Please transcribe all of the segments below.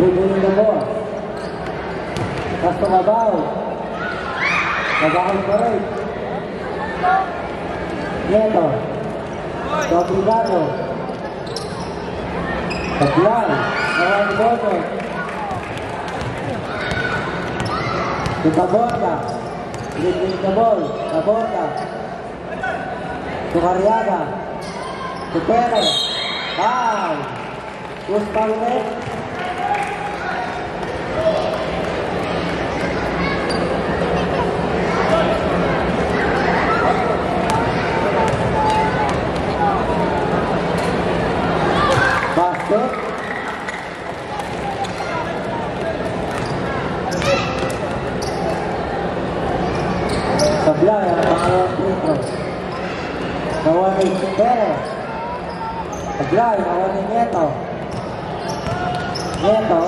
Bubulong na mo. Tapos pababaw. Pababaw pa rin. Neto. Dobligado. Paglan. Maraming bono. Tutabota. Tutabol. Tabota. Tukariaga. Tupere. Bang. Uspang neto. Pérez. A drive awan ni Neto. Neto.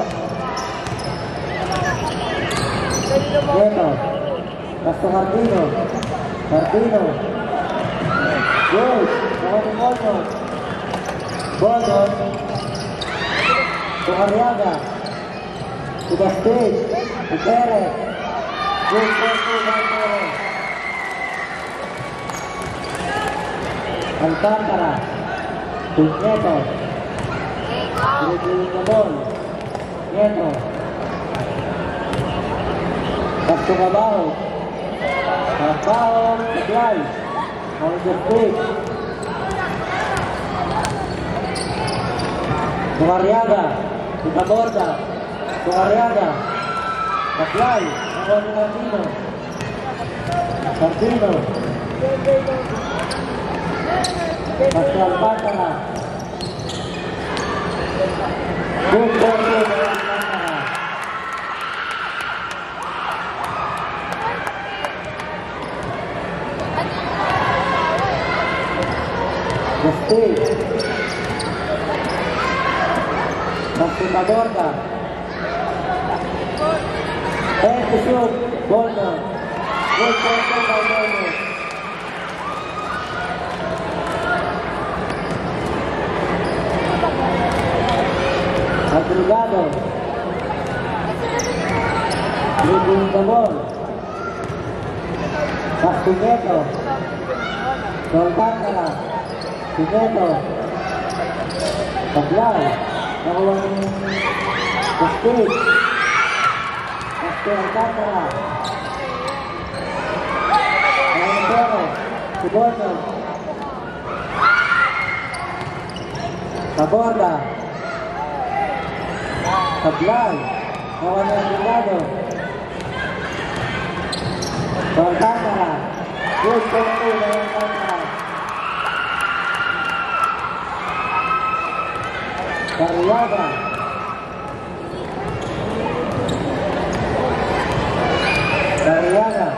Neto. Pastor Hardino. Hardino. Good. Awan ni Bono. Bono. Suharyaga. Subastage. Pérez. Good, good, good, good. Alcántara. Nieto. Dribbling the ball. Nieto. Castro Cabao. Cabao. Taglay. On the pitch. Sumariaga. Itaborda. Sumariaga. Taglay. Ako ni Martino. Martino. Marcelo Bacará. Gol contra o Bacará. Gostei. Passou da borda. É, senhor. Borda. Gol contra o Bacará. Madrugado. Dribbling the ball. Alcantara. Ayantero. Siborno. Taborda. Taglay. Nakuha ni Andrigado. Alcantara. Good for two by Alcantara. Carriaga. Carriaga. Castro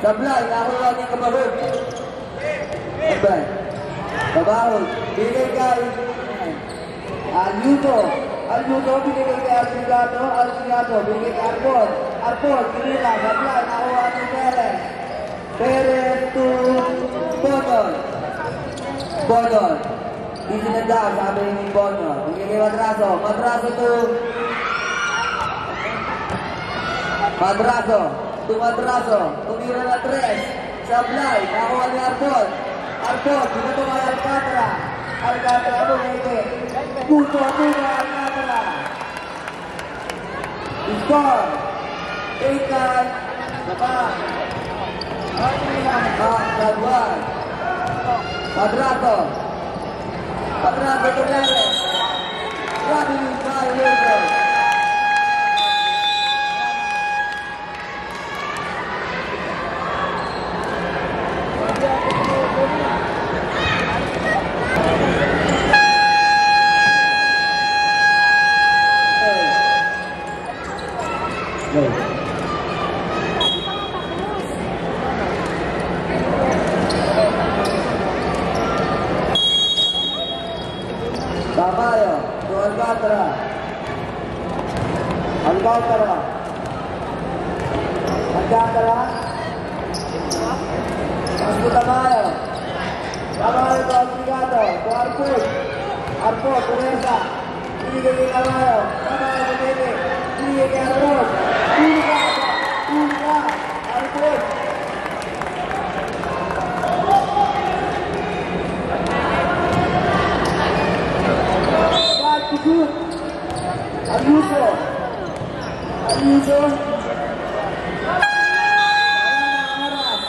Sabla, inako natin kapagod. Sabay. Kabahod. Binigay kay Aluto. Aluto, binigay kay Arsigato. Arsigato, binigay kay Arpon. Arpon, Kirila. Sabla, inako natin Perez. Perez to Bonol. Bonol. Isinanda, sabi ni Bonol. Binigay kay Matraso. Matraso to Matraso. Matraso. To Madraso. Tumira na tres. Sablay. Nakuha ni Arpon. Arpon, dito kay Alcantara. Alcantara bumigay. Puto to kay Alcantara. Score. Ikan. Sapa. Ah, Kaduan. Madraso. Madraso to Perez. Grabe yung violator. Tamayo, to Alcantara. Alcantara. Alcantara. Mas to Tamayo. Tamayo to Alcigado, to Arpun. Arpun, Teresa. Binigay kay Tamayo. Tamayo to Bebe. Binigay kay Arpun. Binigay ka. Binigay ka. Arpun. Back to shoot. Ayuso. Ayuso. Aras.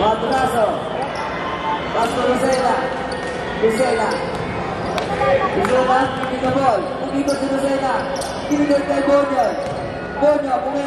Madraso. Pasto Lucena. Lucena. Lucena, hindi ka ball. Umikot si Lucena. Binigay kay Bonyo. Bonyo, pumersa. Bonyo ka rin. Wala, nakuha ni. Nakuha ni Alcantara. Alcantara, foul. Madraso, number 12. One defense, sa Catalina. Arthur. To Ayuso. Ayuso, bumaba. Binigay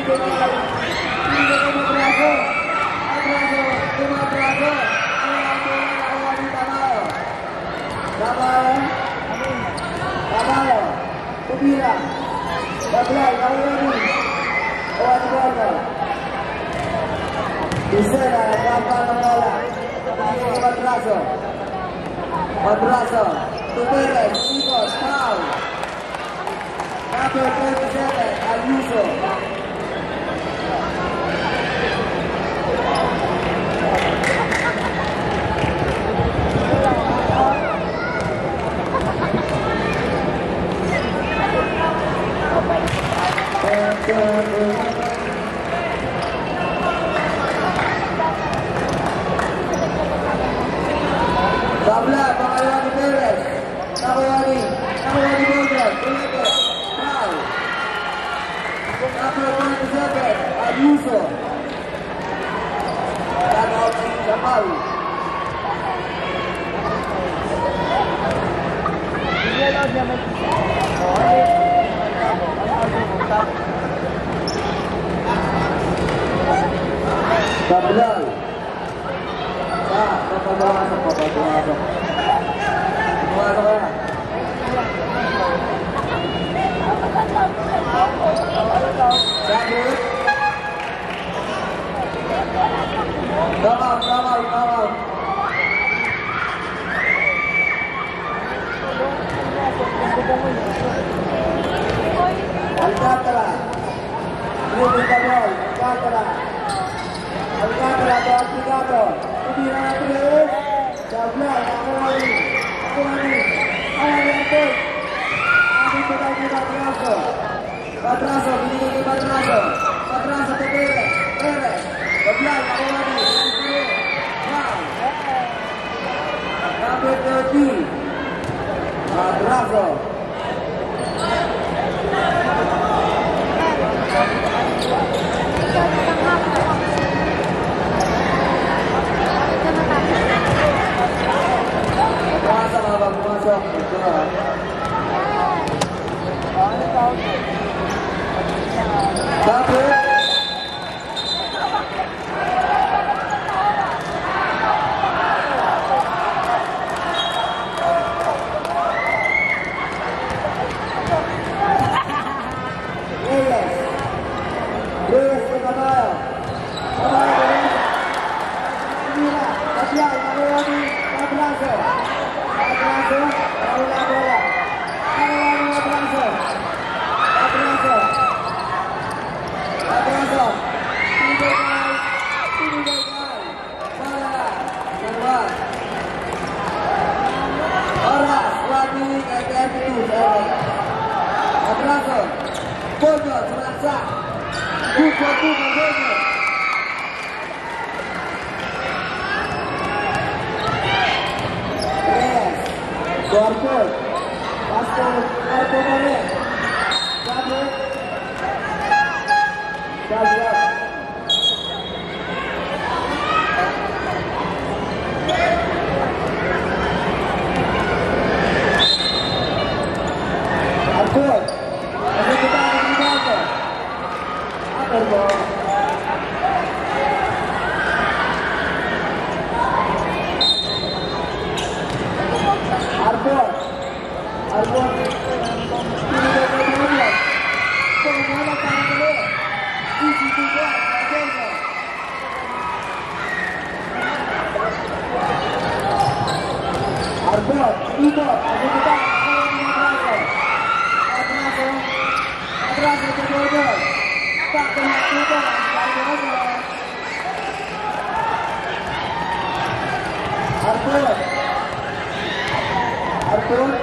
Arpon. Binigay kay... Binigay kay Madraso. Madraso. To Madraso. Madraso. Nakuha ni Tamayo. Tamayo. Tamayo. Tubira. Tabla para Pérez. Chamal. Gracias. Bablan. telah, papapasok, papapasok. Pumasok ka. Bravo! Stop it! Artur Artur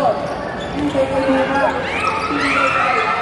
힘들고 힘들고 힘들고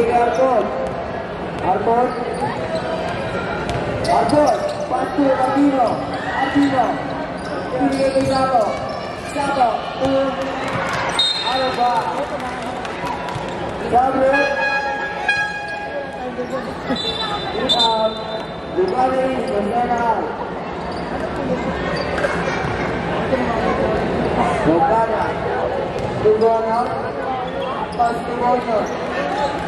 থেকে আরকোর আরকোর আরকোর পাতু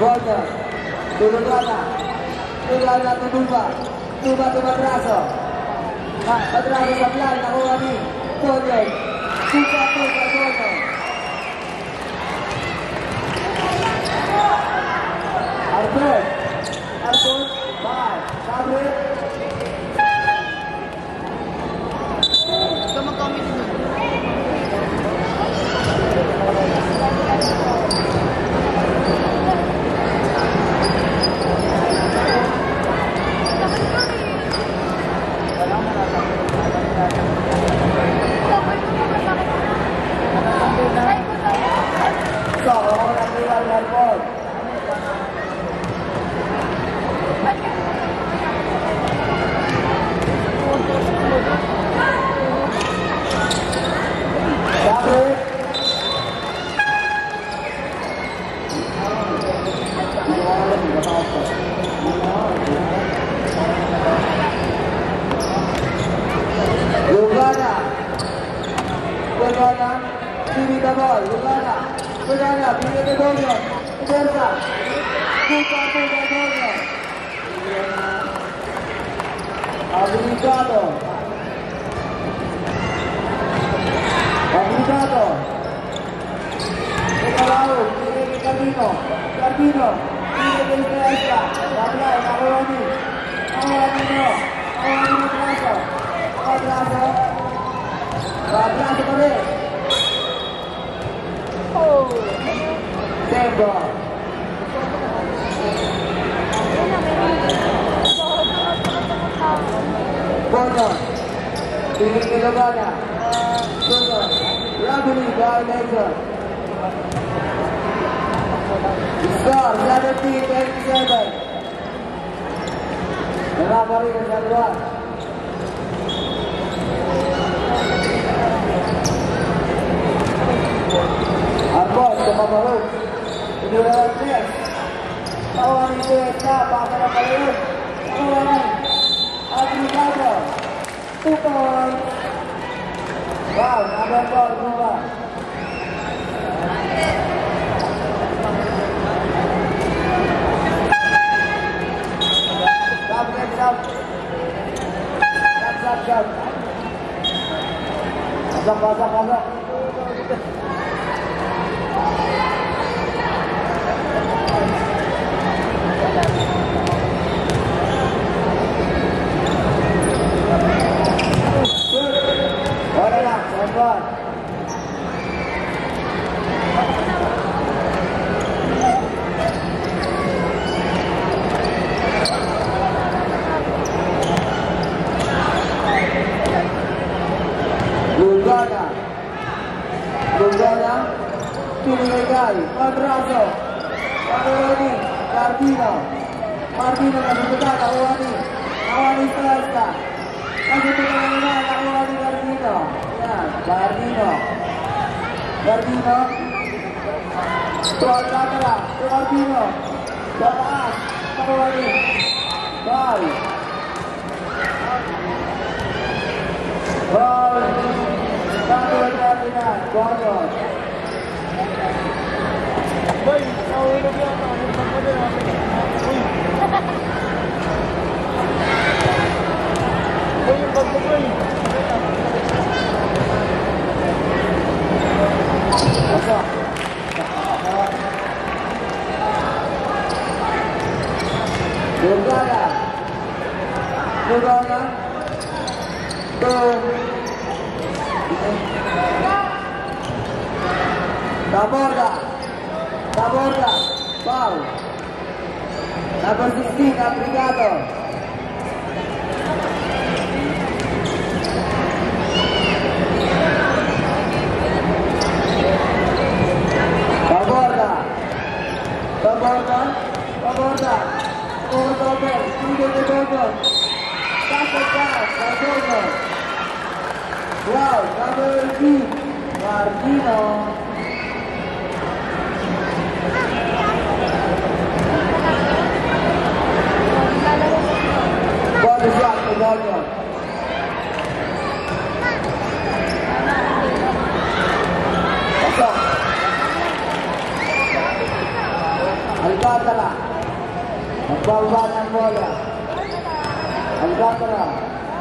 Golden, Golden Rana, Golden Rana Tundumba, Tuba tuba brazo. Va, otra vez aplauda, vos a mí. Coño. Tuba tuba coño. Artur. Artur. Va. Gabriel.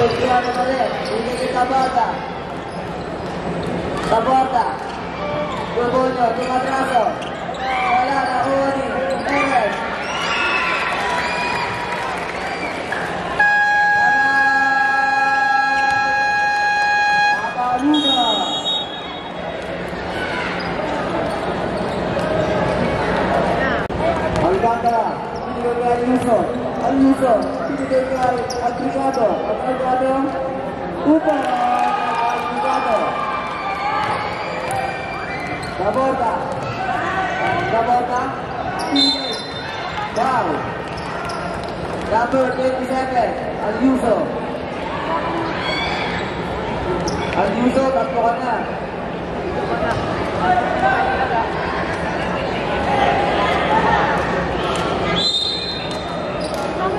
Volvían a poder. Enrique Zapata. Atraso. Hola, Raúl. Alcántara, Alcántara, 불가죠. 가까이 가세요. 5번 불가죠. 가보다. 가보다. Wow. Number 27, Aluso. Aluso, tatlo ka na.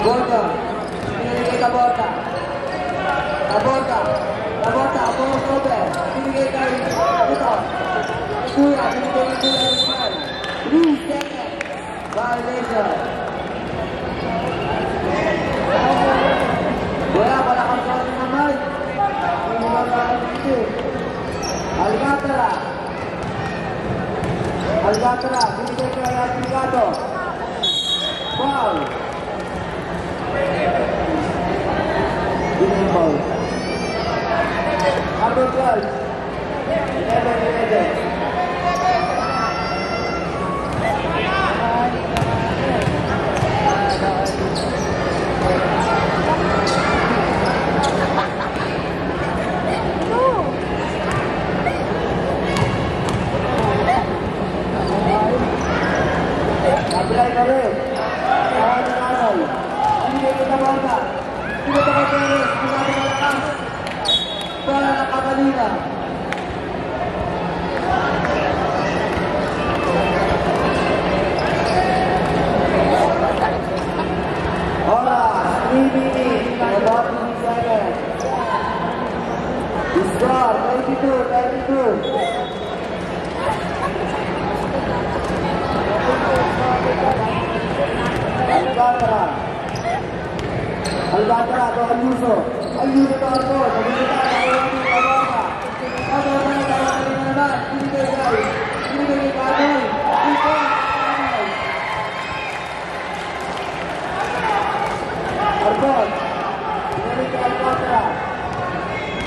Gordon. Kaborka. Kaborka. Kaborka, Apollo Kober. Pinggir kali. Putar. Surah, pinggir kali. Blue Center. Malaysia. Bola pada kontrol pemain. Menggunakan itu. Alcatara. Alcatara, pinggir kali Alcatara. Wow. Ball. Arnold Clark. Eleven United. Gabriel Gabriel, Arnold Arnold, Arnold Arnold, Arnold Arnold, Ng Catalina. Oras, 3 minutes, about 3 seconds. The score, 22, 22. Alcantara. Alcantara to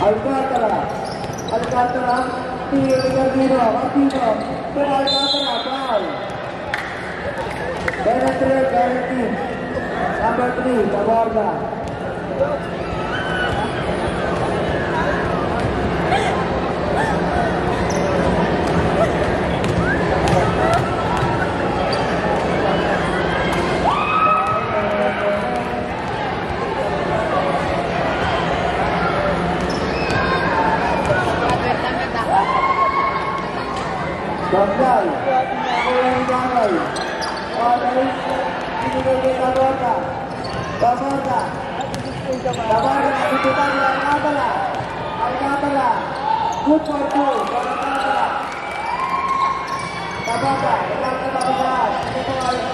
Alcantara. Alcantara. Pinigay kay Gardino. Martino. Pero Alcantara. Foul. Number three, bangkay. Okay. Binigay kay Taborda. অধ্যায় বাংলায় Thank you.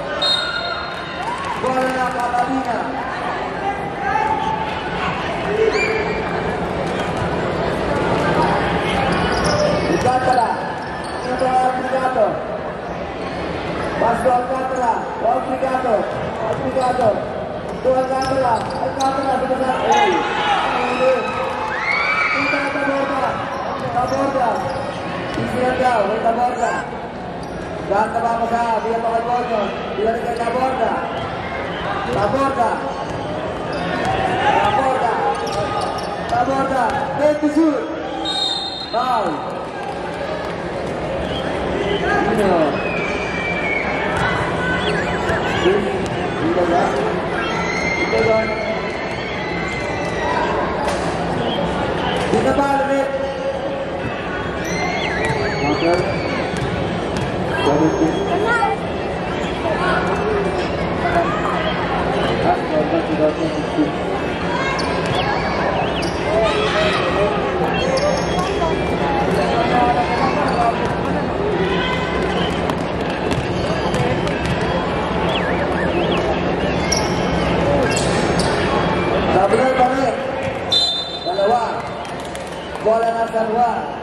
na Catalina. Alcantara. Ito ang Alcantara. Pasto Alcantara. Alcantara. Alcantara. Ito Alcantara. Alcantara. Alcantara. Eh. Ini. Kita Taborda. Taborda. Daw. May Taborda. Ka ba sa Dia Taborda. Taborda. Taborda. Taborda. Pra borda. Pra borda. Pra borda. Vem, Tizur. Vai. Não. Kita balik. Maka, Ah, 2016. Double balik. Dalawa. Bola ng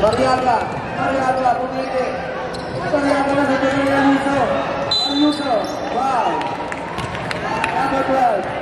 Variabla, variabla, ponete. Variabla, se te ve el uso. El uso, wow. Number 12.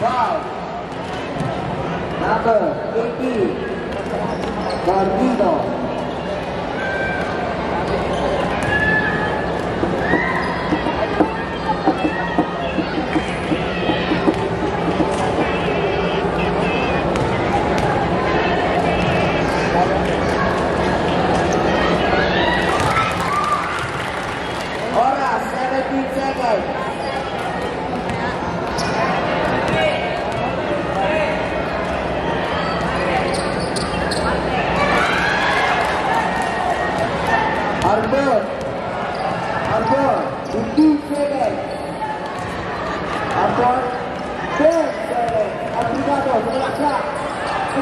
Five. Number eighty. Gardino.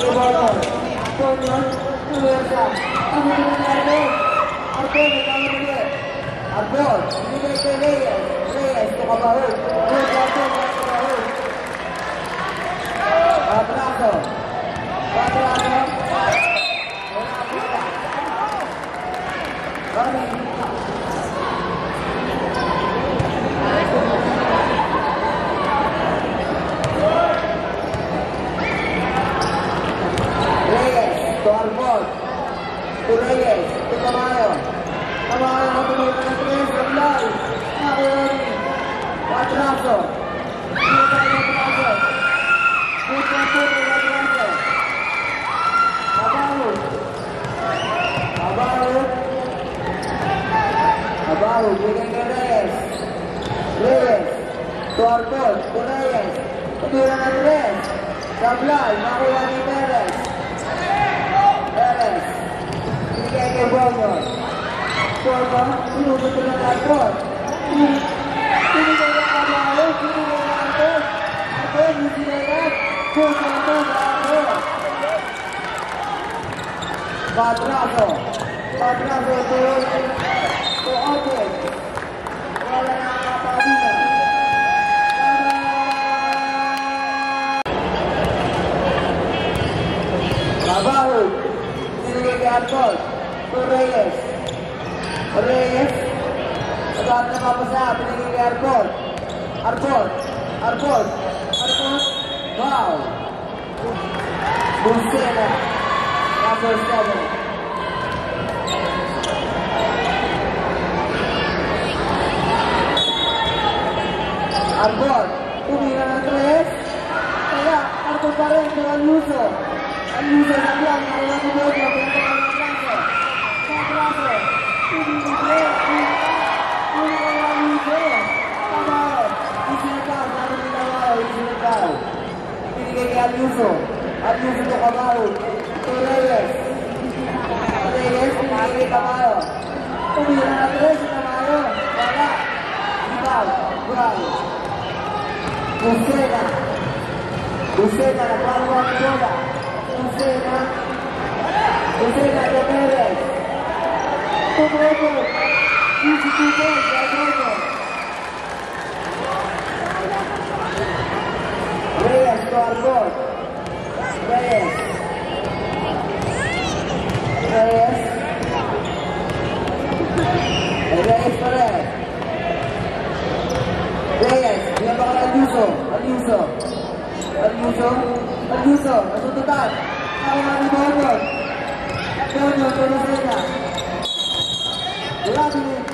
korumalar, korumak. Torcos, Corrales, Tira Andrés, Cabral, Maruani Pérez, Pérez, Miguel Gómez. forma un uso del alcohol. Quindi deve parlare, quindi deve andare, e poi mi dirà cosa andare. Quadrato, quadrato di oggi, di oggi, quella è la pallina. Trabajo, tiene que dar gol, correr. Reyes. Agad na mapasa, binigay kay Arbol. Arbol. Arbol. Arbol. Wow. Busena. Number seven. Arbol. Tumira ng tres. Kaya, Arbol pa rin dengan Luso. Luso nakuha Obrigado, Wilson. Aplauso do Romário. Torres. Torres, Miguel Camargo. O Milano Torres, Camargo. Olá. Vidal, Bravo. Bucega. Bucega, na qual não ajuda. Bucega. Bucega, Torres. Tudo bem, Instituto, é grande. Tobrego. Reyes. Reyes. Reyes. Perez. Reyes, bakal kesuntutan, kawan di bawah,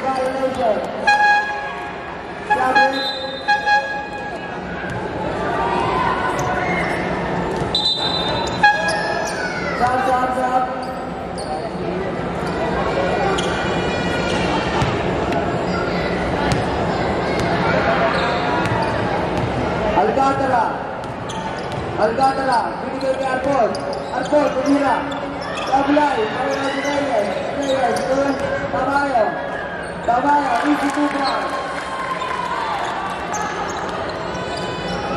violation, alcohol, alcohol, comida, tablai, tablai, tablai, tabayo, tabayo, instituto.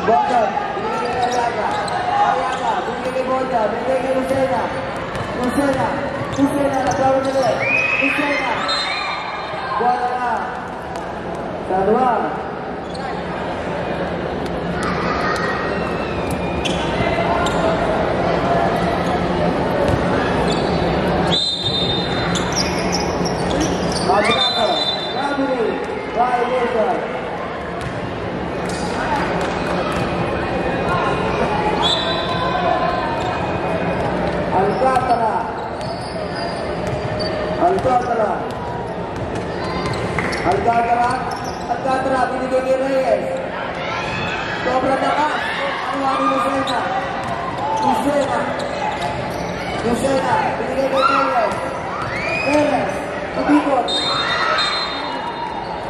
Bota, bigay na yaga, ayaga, bigay na bota, bigay na Lucena, Lucena, Lucena, aplauso de Lucena. Guadalajara, San Juan. Alcantara. Alcantara. Alcantara. Alcantara, binigay kay Reyes. Sobrang lakas. Ang wani Lucena. Lucena. Lucena, binigay kay Perez. Perez.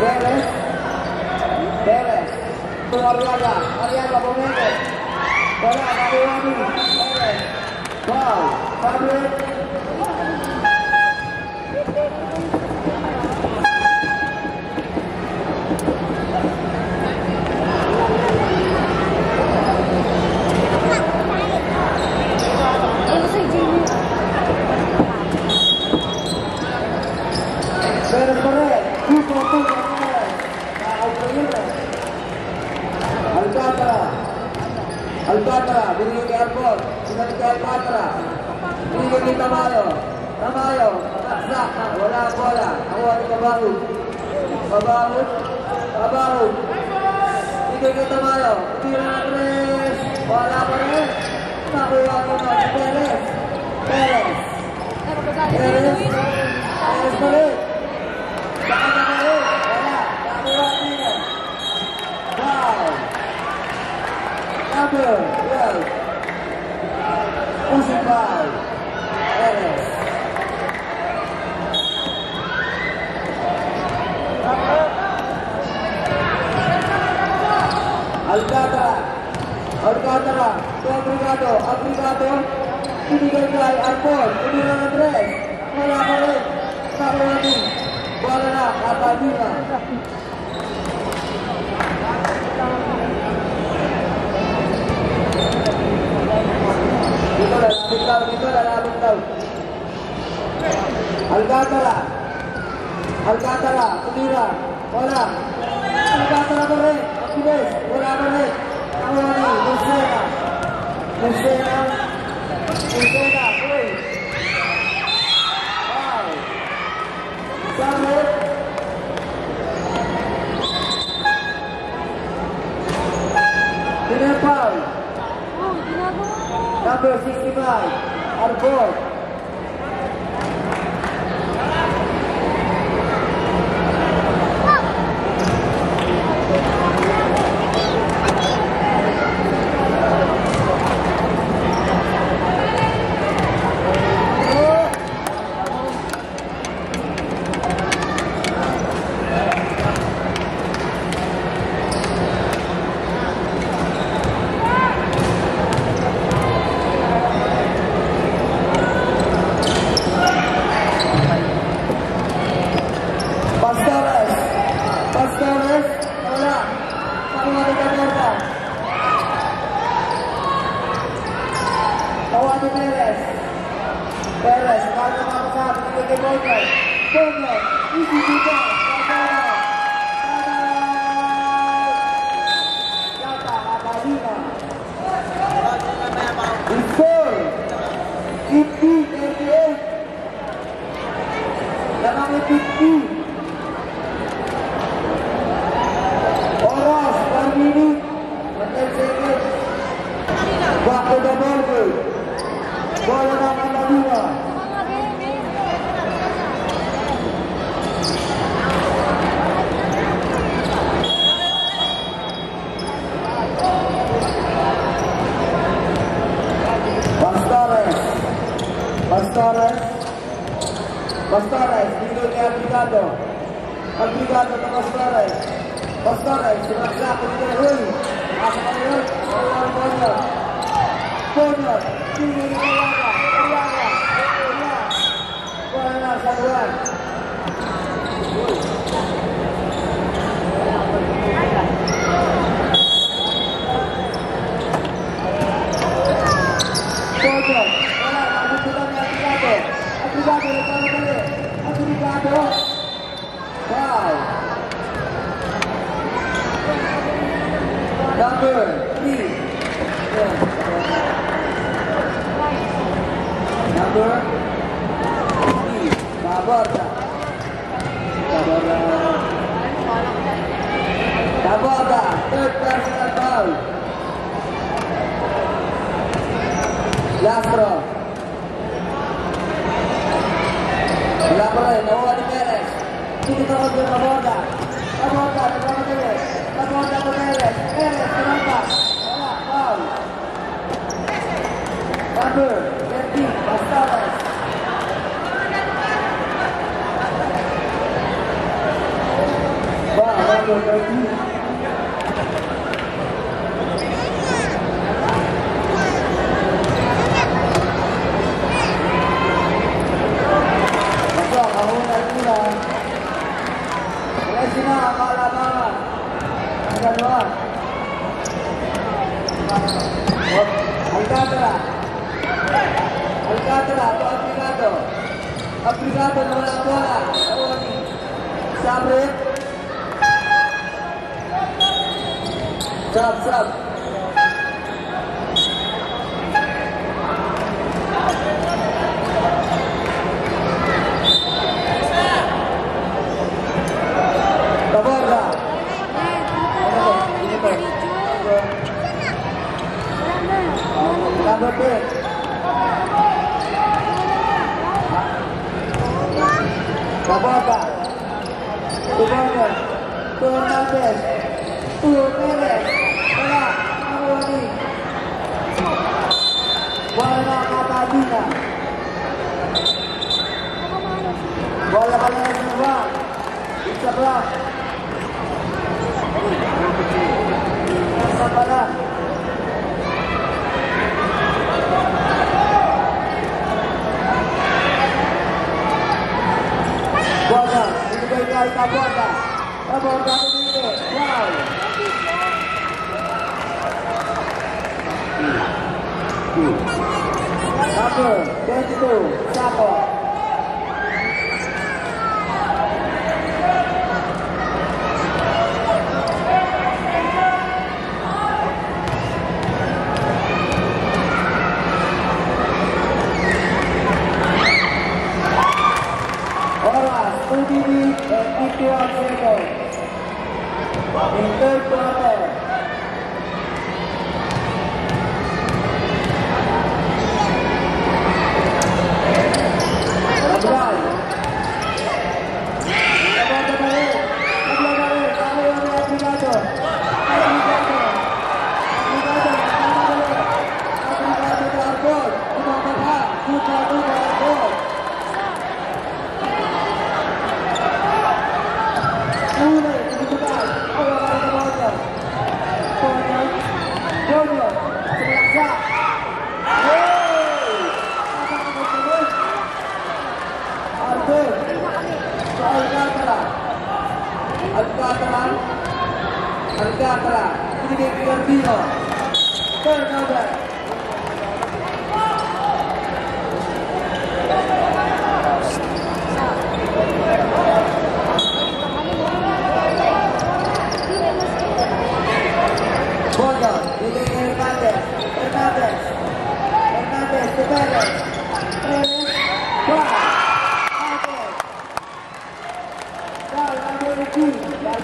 Thank you.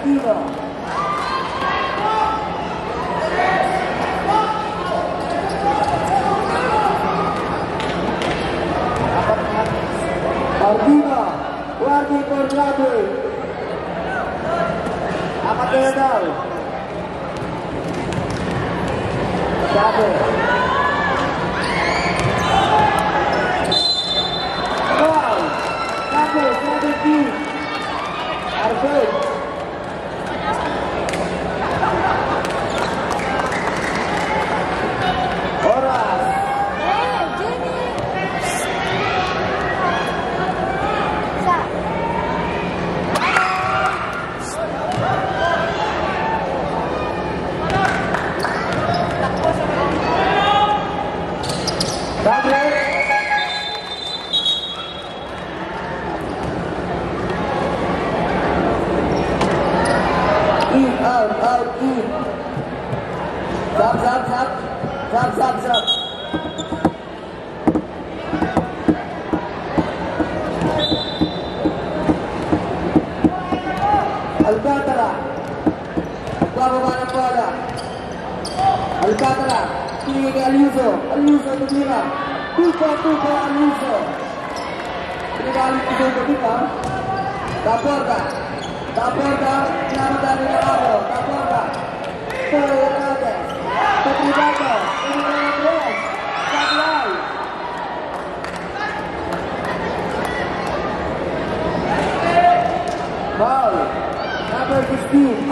Latino. Guardi por Gabi. Amat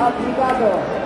Obrigado.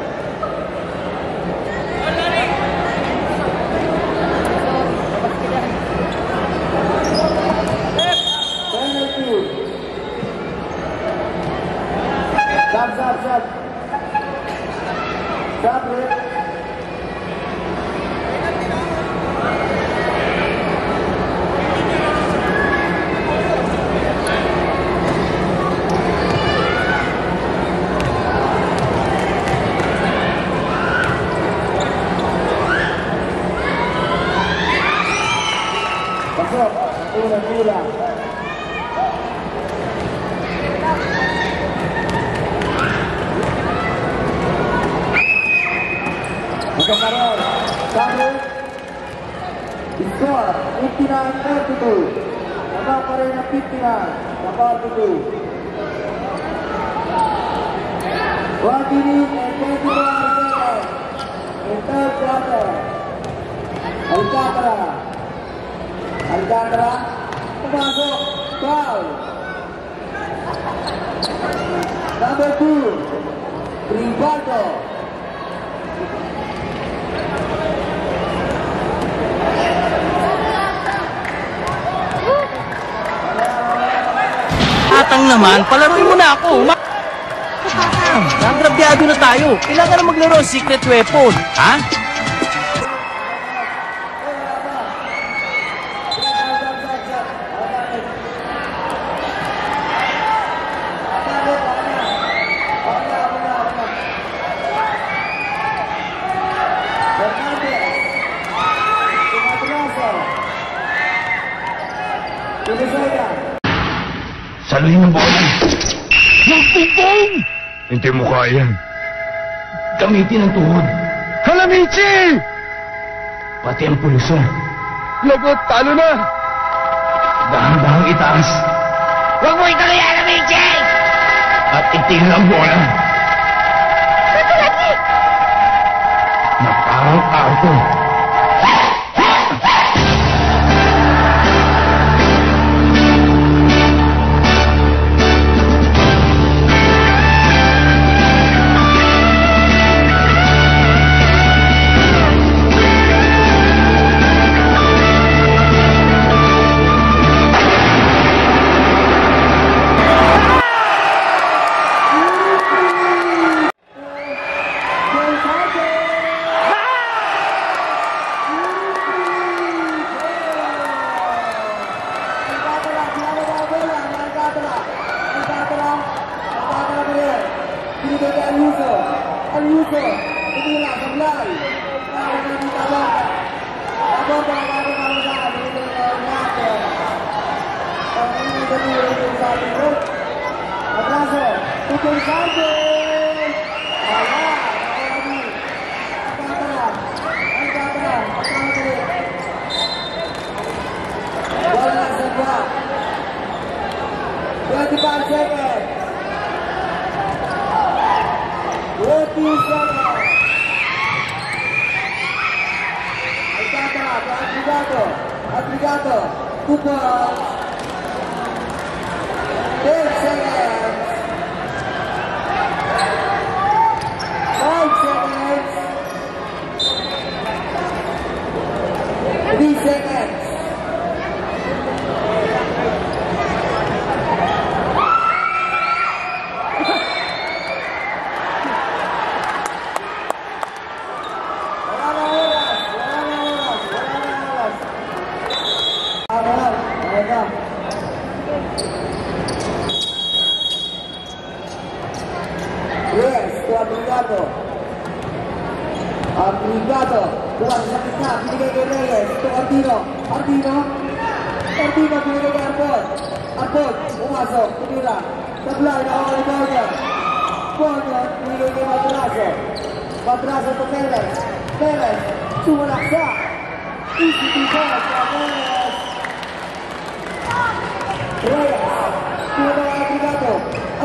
Naman, palaruin mo na ako. Ma- Nagrabyado na tayo. Kailangan na maglaro ng secret weapon. Ha? Saluhin ang bola. Magpupong! Mo kaya. Gamitin ang tuhod. Halamichi! Pati ang pulso. Lagot, talo na! Dahan-dahang itaas. Huwag mo ituloy, Halamichi! At itigil ang bola. Na parang arto.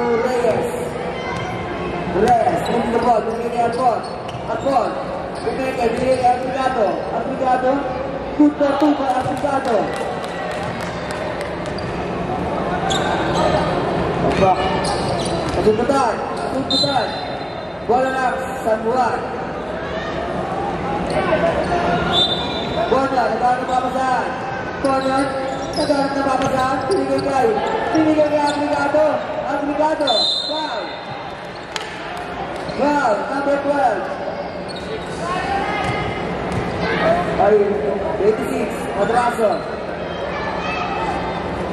Reyes. Reyes. Moving the ball. Moving the ball. The ball. Arpigado. Arpigado. Good for two by Arpigado. Apa? Kecepatan. Kecepatan. Bola lang. San Juan. Bola, nagkaroon ng papasahan. Corner, nagkaroon ng papasahan. Pinigay kay, pinigay kay Agrigado. Obrigado. Tchau. Tchau. Number 12. Aí, 26. Atraso.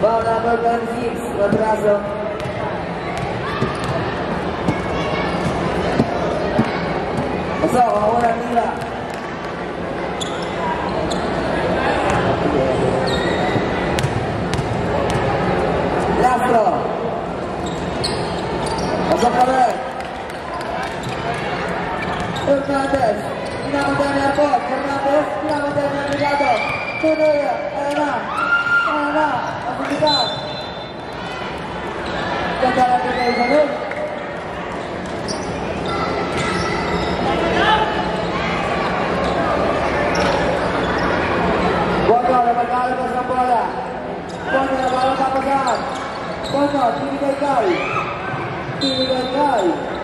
Ball number 26. Atraso. Pessoal, agora mira. Lastro. Bono, napagalabas ng bola. Tinigay kay. Tinigay kay.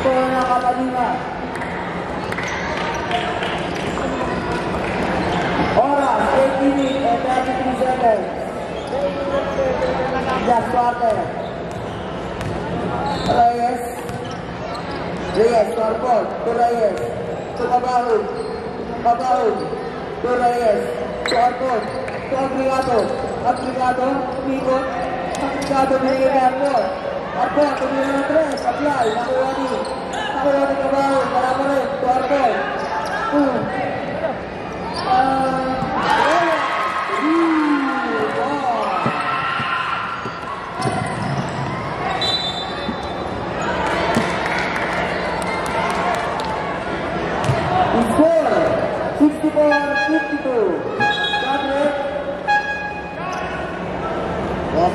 Bono na kapadina. Oras, 8 minutes and 33 seconds. Just quarter. Reyes. Reyes, Corbon. To Reyes. To Kabahog. Kabahog. To Reyes. To Corbon. To. Agrigado. Umikot. Agrigado binigay kay Arbon. Arbon, tumira ng tres. Apply. Nakuha ni. Nakuha ni Kabahog. Wala pa rin. To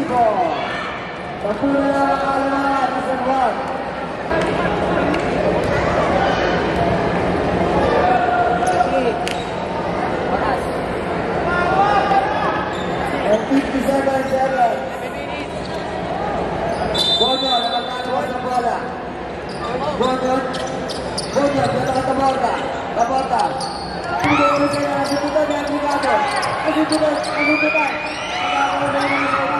Tipi-tipi, si Bono. Foul. Foul. Foul number seven, Reyes.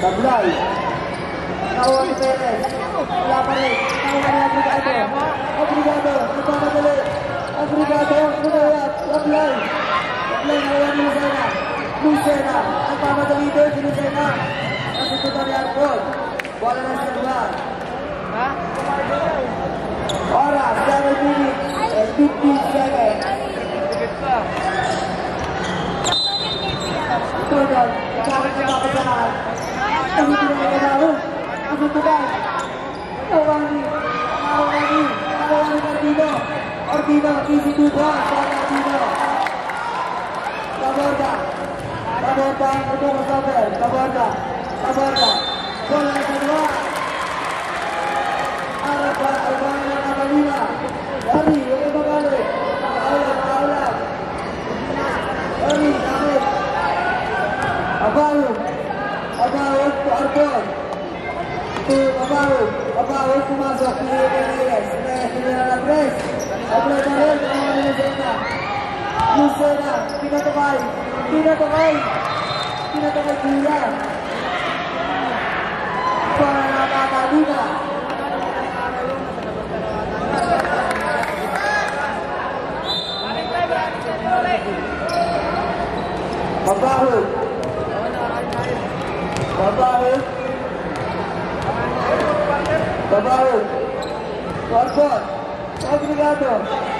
Samurai. Raul Pérez. La parede. Obrigado. Obrigado, Pelé. Obrigado, Obrigado. Samurai. Samurai, Raul Lucena. Lucena. Acaba de lhe ter Lucena. Executor de gol. Bola na celular. Ora, 7 minutes. 57. Good job. Good job. Damit. Abayo. Abayo to Arcon. To Abayo. Abayo pumasok ni Reyes. Reyes pinila ng press. Ablay pa rin. Ang mga Lucena. Mabahog. Mabahog. Babaw. Corbon. Obrigado.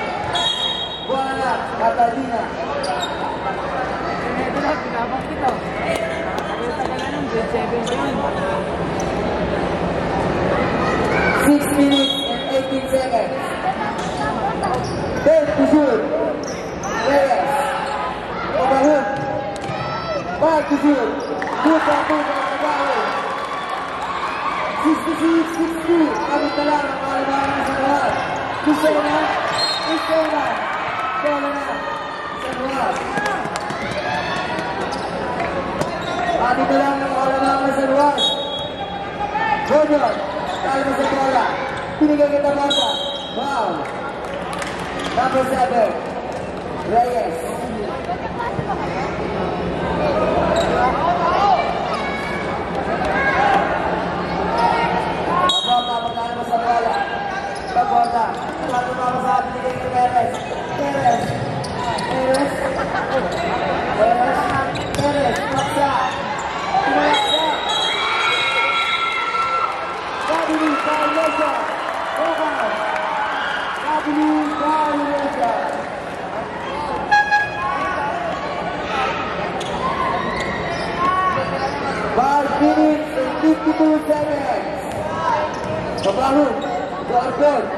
6 minutes and 18 seconds. Third to Yes. Reyes. Overhook. Back to shoot. Puta. Na? Bola na. Sa lahat. Abot na lang ang kalabangan sa lahat. Jordan, kalma sa bola. Binigyan kita. Wow. Number seven, Reyes. Five minutes and 52 seconds. Babalu, you.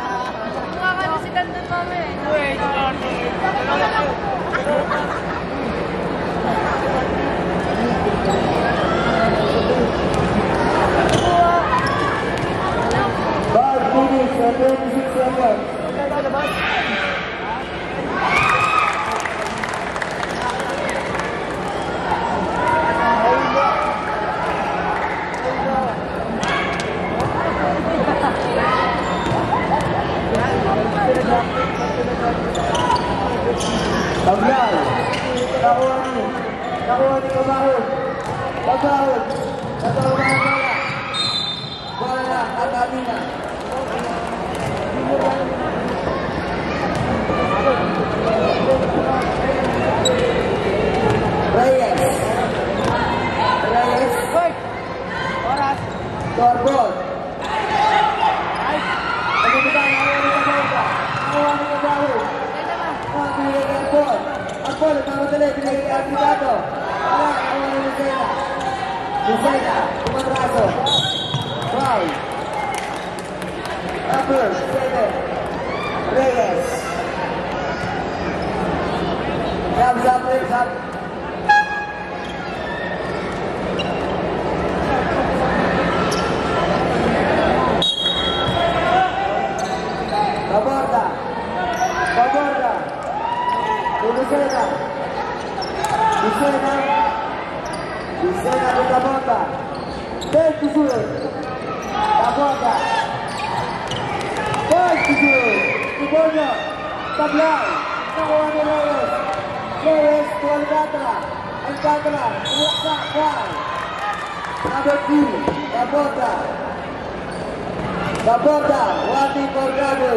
Vai, Bruno, sabemos o que você Taglay. Nakuha ni. Nakuha ni Kabahon. Kabahon. Natawa na ang bola. Bola na. Catalina. Reyes. Reyes. Oras. deve ser ativado. Lucena. Lucena, um abraço. Vai. Vamos, Reyes. Vamos, vamos, vamos. Tablao, Caruana Reyes, Reyes to Alcántara, Alcántara to Juan, Naboki, Labota, Labota, Wati Corgado,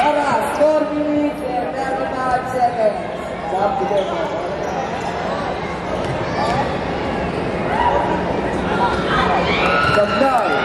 Horas, 4 minutes and 39 seconds. Stop the difference. Tablao,